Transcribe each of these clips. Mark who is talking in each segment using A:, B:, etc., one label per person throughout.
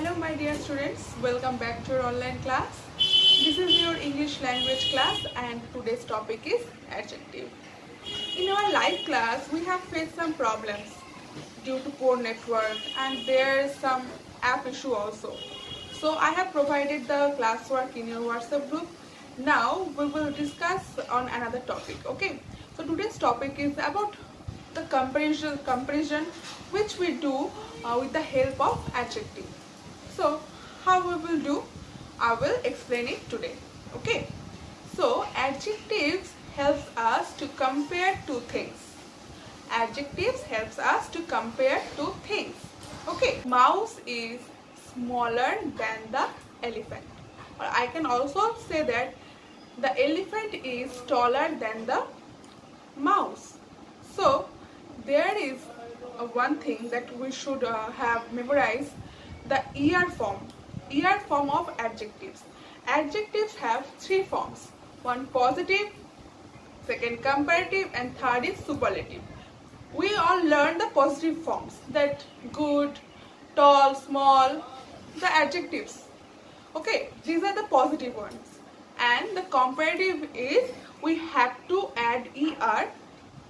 A: Hello my dear students, welcome back to your online class. This is your English language class and today's topic is adjective. In our live class, we have faced some problems due to poor network and there is some app issue also. So I have provided the classwork in your WhatsApp group. Now we will discuss on another topic, okay? So today's topic is about the comparison, comparison which we do uh, with the help of adjective. Will do? I will explain it today. Okay. So adjectives helps us to compare two things. Adjectives helps us to compare two things. Okay. Mouse is smaller than the elephant. Or I can also say that the elephant is taller than the mouse. So there is uh, one thing that we should uh, have memorized the ER form. ER form of adjectives. Adjectives have three forms. One positive, second comparative and third is superlative. We all learn the positive forms that good, tall, small, the adjectives. Okay, these are the positive ones. And the comparative is we have to add ER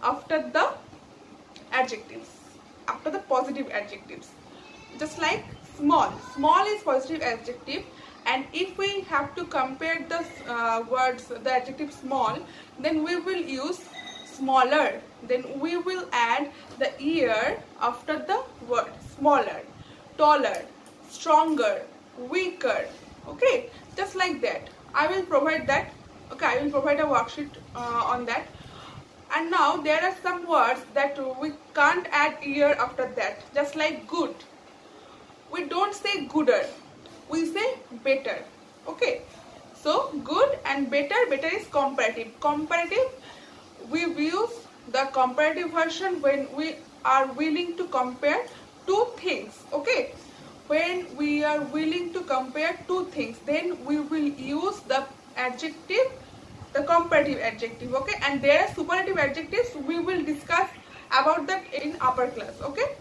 A: after the adjectives, after the positive adjectives. Just like small, small is positive adjective and if we have to compare the uh, words, the adjective small, then we will use smaller. Then we will add the ear after the word smaller, taller, stronger, weaker. Okay, just like that. I will provide that. Okay, I will provide a worksheet uh, on that and now there are some words that we can't add ear after that just like good we don't say gooder. We say better. Okay. So good and better. Better is comparative. Comparative we use the comparative version when we are willing to compare two things. Okay. When we are willing to compare two things then we will use the adjective the comparative adjective. Okay. And there are superlative adjectives we will discuss about that in upper class. Okay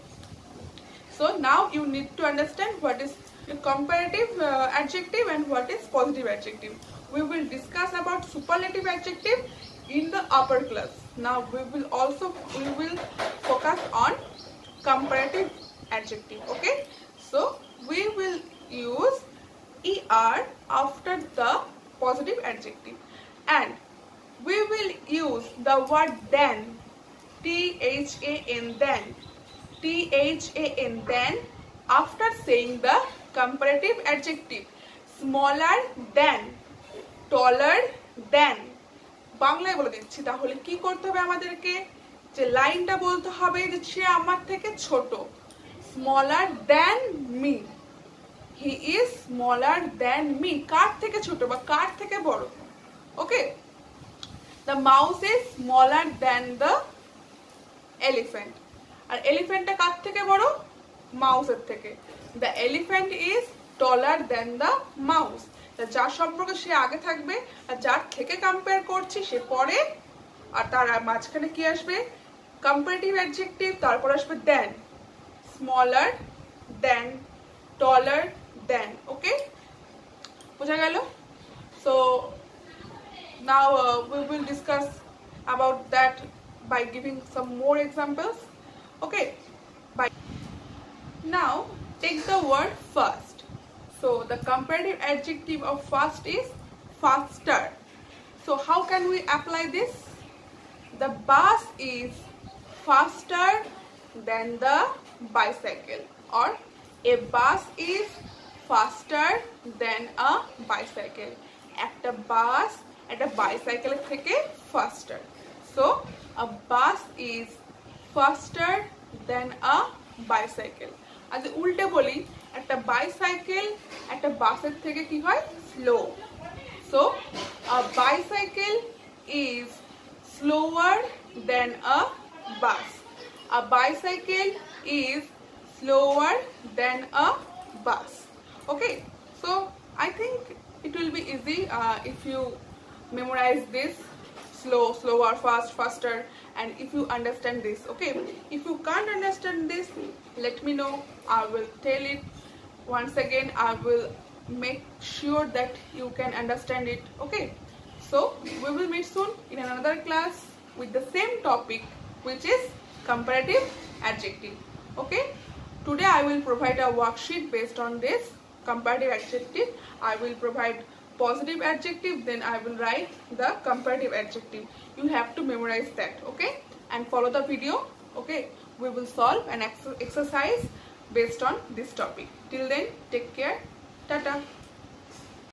A: so now you need to understand what is comparative uh, adjective and what is positive adjective. We will discuss about superlative adjective in the upper class. Now we will also we will focus on comparative adjective okay? So we will use er after the positive adjective. And we will use the word then T-H-A-N then T-H-A-N then after saying the comparative adjective smaller than taller than বাংলায় বলে দিচ্ছি তাহলে কি করতে হবে আমাদেরকে যে লাইনটা বলতে হবে যে সে আমার থেকে ছোট smaller than me he is smaller than me কার থেকে ছোট বা কার থেকে বড় okay the mouse is smaller than the elephant আর এলিফ্যান্টটা কার থেকে বড়? মাউসের থেকে। The elephant is taller than the mouse যার সম্পর্কে সে আগে থাকবে, আর যার থেকে কম্পেয়ার করছি, সে পরে, আর তার মাঝখানে কি আসবে? কম্পারেটিভ অ্যাডজেক্টিভ তারপর আসবে দেন স্মলার দেন টলার দেন ওকে বোঝা গেল? So now we we discuss about that by giving some more examples. okay by now take the word first so the comparative adjective of first is faster so how can we apply this the bus is faster than the bicycle or a bus is faster than a bicycle একটা বাস একটা বাইসাইকেলের থেকে ফাস্টার so a bus is ফাস্টার then a bicycle আর যে উল্টে বলি একটা bicycle একটা বাসের থেকে কি হয় slow so a bicycle is slower then a bus a bicycle is slower than a bus okay so i think it will be easy uh, if you memorize this slow slower fast faster. And if you understand this okay? If you can't understand this let me know. I will tell it. Once again I will make sure that you can understand it okay? So we will meet soon in another class with the same topic which is comparative adjective okay? Today I will provide a worksheet based on this comparative adjective. I will provide positive adjective then I will write the comparative adjective. You have to memorize that okay? And follow the video okay? We will solve an ex exercise based on this topic. Till then take care. Tata